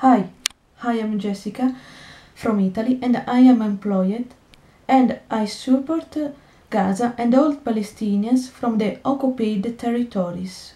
Hi, I am Jessica from Italy and I am employed and I support Gaza and all Palestinians from the occupied territories.